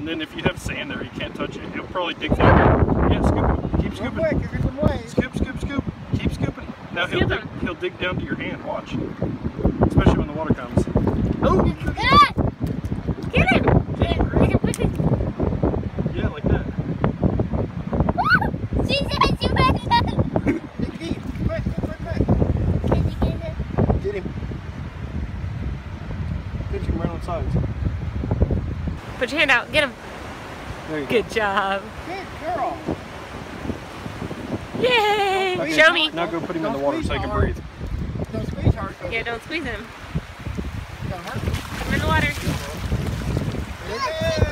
And then if you have sand there, you can't touch it. He'll probably dig down. Yeah, scoop it. Keep Real scooping. quick, give some waves. Scoop, scoop, scoop. Keep scooping. Now he'll dig, he'll dig down to your hand. Watch. Especially when the water comes. Oh! Get it! Get him! Get him! Get him quickly! Yeah, like that. Woo! She said you better quick, quick, quick, quick. Can you get it? Get him. Pinch him right on sides. Put your hand out. Get him. There you Good job. Good girl. Yay! Okay. Show me. Now go put him in the water so he can hard. breathe. Don't squeeze hard. Yeah, don't squeeze him. Don't. Put him in the water. There it is.